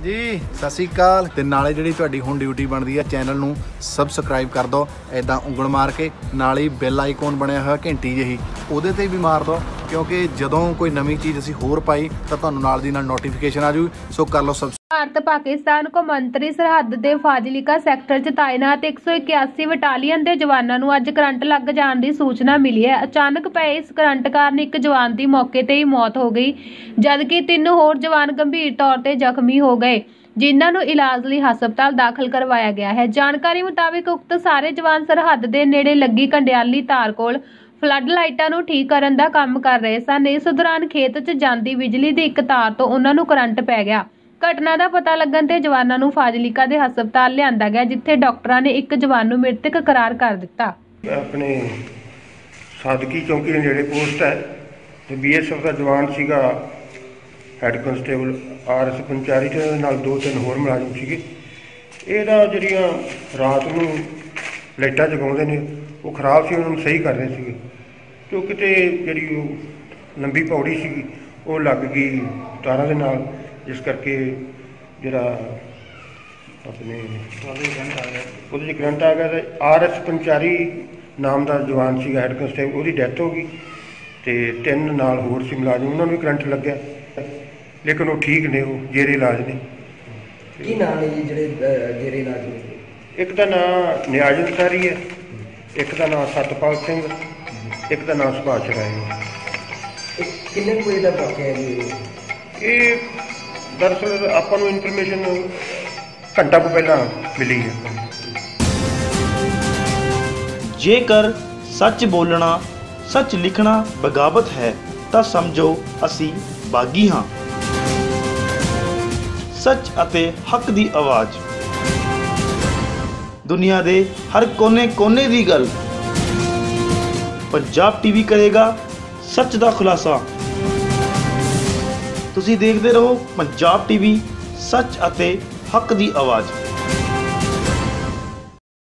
ਹਾਂਜੀ, ਸਤਿ ਸ਼੍ਰੀ ਅਕਾਲ। ਤੇ ਨਾਲੇ ਜਿਹੜੀ ਤੁਹਾਡੀ ਹੁਣ ਡਿਊਟੀ ਬਣਦੀ ਹੈ ਚੈਨਲ ਨੂੰ ਸਬਸਕ੍ਰਾਈਬ ਕਰ ਦਿਓ ਐਦਾਂ ਉਂਗਲ ਮਾਰ ਕੇ, ਨਾਲੇ ਬੈਲ ਆਈਕਨ ਬਣਿਆ ਹੋਇਆ, ਘੰਟੀ ਜਿਹੀ। ਉਹਦੇ ਤੇ ਵੀ ਮਾਰ ਦਿਓ ਕਿਉਂਕਿ ਜਦੋਂ ਕੋਈ ਨਵੀਂ ਚੀਜ਼ ਅਸੀਂ ਹੋਰ ਪਾਈ, ਤਾਂ ਤੁਹਾਨੂੰ ਨਾਲ ਦੀ ਨਾਲ ਨੋਟੀਫਿਕੇਸ਼ਨ ਆ ਜੂ। ਸੋ ਕਰ ਲਓ ਸਬਸਕ੍ਰਾਈਬ ਭਾਰਤ, ਪਾਕਿਸਤਾਨ ਕੌਮਾਂਤਰੀ ਸਰਹੱਦ ਦੇ ਫਾਜ਼ਿਲਿਕਾ ਸੈਕਟਰ 'ਚ ਤਾਇਨਾਤ 181 ਬਟਾਲੀਅਨ ਦੇ ਜਵਾਨਾਂ ਨੂੰ ਅੱਜ ਕਰੰਟ ਲੱਗ ਜਾਣ ਦੀ ਸੂਚਨਾ ਮਿਲੀ ਹੈ। ਅਚਾਨਕ ਪਏ ਇਸ ਕਰੰਟ ਕਾਰਨ ਇੱਕ ਜਵਾਨ ਦੀ ਮੌਕੇ ਤੇ ਹੀ ਮੌਤ ਹੋ ਗਈ, ਜਦਕਿ ਤਿੰਨ ਹੋਰ ਜਵਾਨ ਗੰਭੀਰ ਤੌਰ ਤੇ ਜ਼ਖਮੀ ਹੋ ਗਏ, ਜਿਨ੍ਹਾਂ ਨੂੰ ਇਲਾਜ ਲਈ ਹਸਪਤਾਲ ਦਾਖਲ ਕਰਵਾਇਆ ਗਿਆ ਹੈ। ਜਾਣਕਾਰੀ ਮੁਤਾਬਕ ਉਕਤ ਸਾਰੇ ਜਵਾਨ ਸਰਹੱਦ ਦੇ ਨੇੜੇ ਲੱਗੀ ਕੰਡਿਆਲੀ ਤਾਰ ਕੋਲ ਫਲੱਡ ਲਾਈਟਾਂ ਨੂੰ ਠੀਕ ਕਰਨ ਦਾ ਕੰਮ ਕਰ ਰਹੇ ਸਨ। ਇਸ ਦੌਰਾਨ ਖੇਤ 'ਚ ਜਾਂਦੀ ਬਿਜਲੀ ਦੀ ਇੱਕ ਤਾਰ ਤੋਂ ਉਹਨਾਂ ਨੂੰ ਕਰੰਟ ਪੈ ਗਿਆ। ਘਟਨਾ ਦਾ ਪਤਾ ਲੱਗਣ ਤੇ ਜਵਾਨਾਂ ਨੂੰ ਫਾਜ਼ਿਲਿਕਾ ਦੇ ਹਸਪਤਾਲ ਲਿਆਂਦਾ ਗਿਆ, ਜਿੱਥੇ ਡਾਕਟਰਾਂ ਨੇ ਇੱਕ ਜਵਾਨ ਨੂੰ ਮ੍ਰਿਤਕ ਕਰਾਰ ਕਰ ਦਿੱਤਾ। ਆਪਣੇ ਸਾਦਕੀ ਚੌਂਕੀ ਦੇ ਨੇੜੇ ਪੋਸਟ ਹੈ ਤੇ ਬੀਐਸਐਫ ਦਾ ਜਵਾਨ ਸੀਗਾ ਹੈੱਡ ਕਨਸਟੇਬਲ ਆਰਐਸ ਪੰਚਾਰੀ ਤੇ ਨਾਲ ਦੋ ਤਿੰਨ ਹੋਰ ਮੁਲਾਜ਼ਮ ਸੀਗੇ। ਇਹਦਾ ਜਿਹੜੀਆਂ ਰਾਤ ਨੂੰ ਲਾਈਟਾਂ ਜਗਾਉਂਦੇ ਨੇ, ਉਹ ਖਰਾਬ ਸੀ, ਉਹਨਾਂ ਨੂੰ ਸਹੀ ਕਰ ਰਹੇ ਸੀਗੇ। ਤੇ ਕਿਤੇ ਜਿਹੜੀ ਉਹ ਲੰਬੀ ਪੌੜੀ ਸੀਗੀ, ਉਹ ਲੱਗ ਗਈ ਤਾਰਾਂ ਦੇ ਨਾਲ, ਜਿਸ ਕਰਕੇ ਜਿਹੜਾ ਆਪਣੇ ਉਹਦੇ 'ਚ ਕਰੰਟ ਆ ਗਿਆ ਤੇ ਆਰਐਸ ਪੰਚਾਰੀ ਨਾਮ ਦਾ ਜਵਾਨ ਸੀਗਾ ਹੈਡ ਕਨਸਟੇਬਲ ਉਹਦੀ ਡੈਥ ਹੋ ਗਈ ਤੇ ਤਿੰਨ ਨਾਲ ਹੋਰ ਸੀ ਮੁਲਾਜ਼ਮ, ਉਹਨਾਂ ਨੂੰ ਵੀ ਕਰੰਟ ਲੱਗਿਆ। ਲੇਕਿਨ ਉਹ ਠੀਕ ਨੇ, ਉਹ ਜੇਰੇ ਇਲਾਜ ਨੇ। ਕੀ ਨਾਮ ਹੈ ਜੀ ਜਿਹੜੇ ਜੇਰੇ ਇਲਾਜ ਨੇ ਇੱਕ ਦਾ ਨਾਮ ਨਿਆਜ ਅੰਸਾਰੀ ਹੈ ਇੱਕ ਦਾ ਨਾਮ ਸਤਪਾਲ ਸਿੰਘ ਇੱਕ ਦਾ ਨਾਮ ਸੁਭਾਸ਼ ਰਾਏ। ਕਿੰਨੇ ਕੁ ਵਜੇ ਦਾ ਵਾਕਿਆ ਹੈ ਜੀ ਇਹ? ਇਹ ਦਰਅਸਲ ਆਪਾਂ ਨੂੰ ਇਨਫੋਰਮੇਸ਼ਨ ਘੰਟਾ ਕੁ ਪਹਿਲਾਂ ਮਿਲੀ ਹੈ। ਜੇਕਰ ਸੱਚ ਬੋਲਣਾ ਸੱਚ ਲਿਖਣਾ ਬਗਾਵਤ ਹੈ ਤਾਂ ਸਮਝੋ ਅਸੀਂ ਬਾਗੀ ਹਾਂ। ਸੱਚ ਅਤੇ ਹੱਕ ਦੀ ਆਵਾਜ਼। ਦੁਨੀਆ ਦੇ ਹਰ ਕੋਨੇ-ਕੋਨੇ ਦੀ ਗੱਲ। ਪੰਜਾਬ ਟੀਵੀ ਕਰੇਗਾ ਸੱਚ ਦਾ ਖੁਲਾਸਾ। ਤੁਸੀਂ ਦੇਖਦੇ ਰਹੋ ਪੰਜਾਬ ਟੀਵੀ ਸੱਚ ਅਤੇ ਹੱਕ ਦੀ ਆਵਾਜ਼।